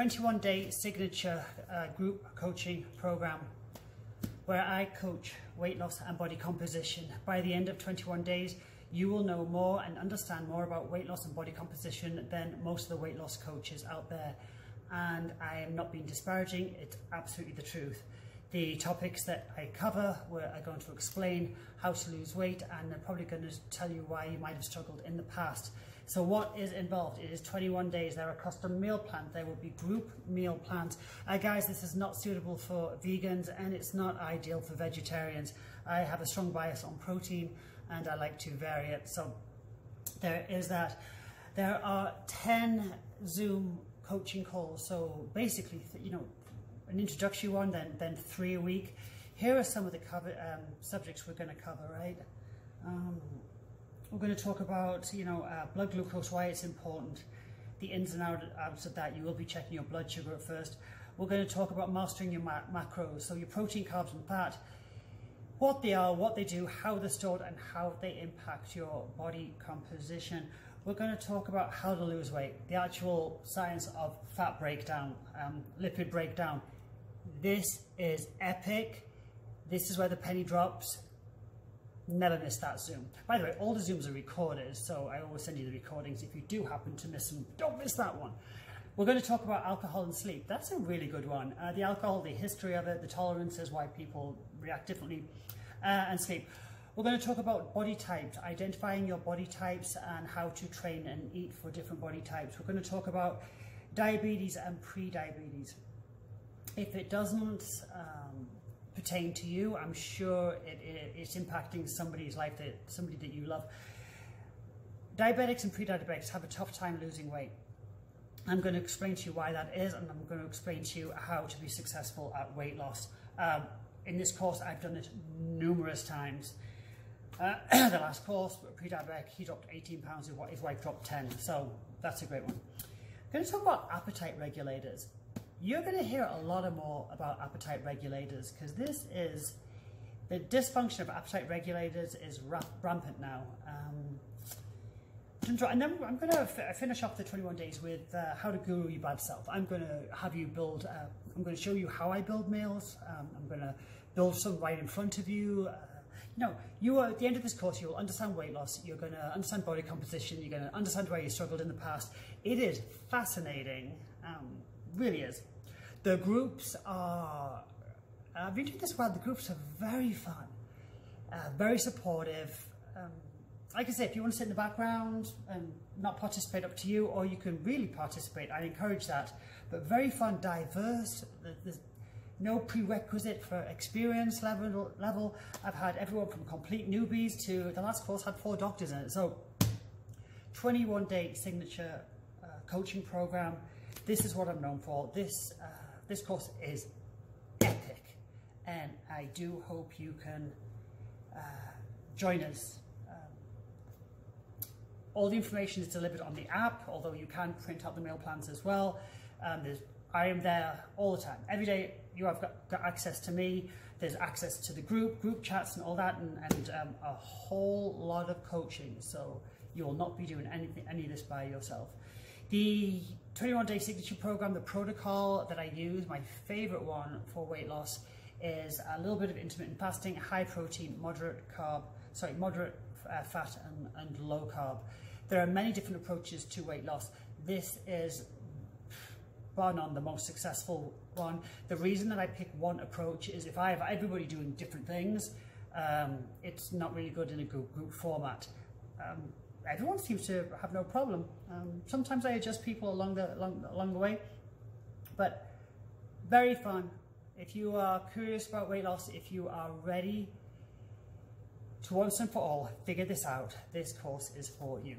21 day signature uh, group coaching program where I coach weight loss and body composition. By the end of 21 days, you will know more and understand more about weight loss and body composition than most of the weight loss coaches out there. And I am not being disparaging, it's absolutely the truth. The topics that I cover where I'm going to explain how to lose weight and I'm probably going to tell you why you might have struggled in the past. So what is involved? It is 21 days. There are custom meal plans. There will be group meal plans. Uh, guys, this is not suitable for vegans and it's not ideal for vegetarians. I have a strong bias on protein and I like to vary it. So there is that. There are 10 Zoom coaching calls. So basically, you know, an introductory one, then, then three a week. Here are some of the cover, um, subjects we're going to cover, right? Um, we're going to talk about, you know, uh, blood glucose, why it's important, the ins and outs of that. You will be checking your blood sugar at first. We're going to talk about mastering your ma macros, so your protein, carbs and fat, what they are, what they do, how they're stored and how they impact your body composition. We're going to talk about how to lose weight, the actual science of fat breakdown, um, lipid breakdown. This is epic. This is where the penny drops. Never miss that Zoom. By the way, all the Zooms are recorded, so I always send you the recordings. If you do happen to miss them, don't miss that one. We're going to talk about alcohol and sleep. That's a really good one. Uh, the alcohol, the history of it, the tolerances, why people react differently, uh, and sleep. We're going to talk about body types, identifying your body types and how to train and eat for different body types. We're going to talk about diabetes and pre-diabetes. If it doesn't um, pertain to you, I'm sure it, it, it's impacting somebody's life, that somebody that you love. Diabetics and pre-diabetics have a tough time losing weight. I'm going to explain to you why that is and I'm going to explain to you how to be successful at weight loss. Um, in this course, I've done it numerous times. Uh, the last course, pre-diabetic, he dropped 18 pounds, his wife dropped 10, so that's a great one. I'm going to talk about appetite regulators. You're going to hear a lot more about appetite regulators because this is, the dysfunction of appetite regulators is rampant now. Um, and then I'm going to finish off the 21 days with uh, how to guru your bad self. I'm going to have you build, uh, I'm going to show you how I build meals. Um, I'm going to build some right in front of you. Uh, you know, you are, at the end of this course, you will understand weight loss. You're going to understand body composition. You're going to understand where you struggled in the past. It is fascinating. Um, really is. The groups are, I've been doing this while the groups are very fun, uh, very supportive. Um, like I say, if you want to sit in the background and not participate, up to you, or you can really participate. I encourage that. But very fun, diverse. There's no prerequisite for experience level. level. I've had everyone from complete newbies to the last course had four doctors in it. So 21 day signature uh, coaching program. This is what I'm known for. This, uh, this course is epic. And I do hope you can uh, join us all the information is delivered on the app, although you can print out the meal plans as well. Um, I am there all the time. Every day you have got, got, access to me. There's access to the group, group chats and all that, and, and um, a whole lot of coaching. So you will not be doing anything, any of this by yourself. The 21 day signature program, the protocol that I use, my favorite one for weight loss is a little bit of intermittent fasting, high protein, moderate carb, sorry, moderate uh, fat and, and low carb. There are many different approaches to weight loss. This is bar none the most successful one. The reason that I pick one approach is if I have everybody doing different things, um, it's not really good in a group, group format. Um, everyone seems to have no problem. Um, sometimes I adjust people along the, along, along the way, but very fun. If you are curious about weight loss, if you are ready to once and for all figure this out, this course is for you.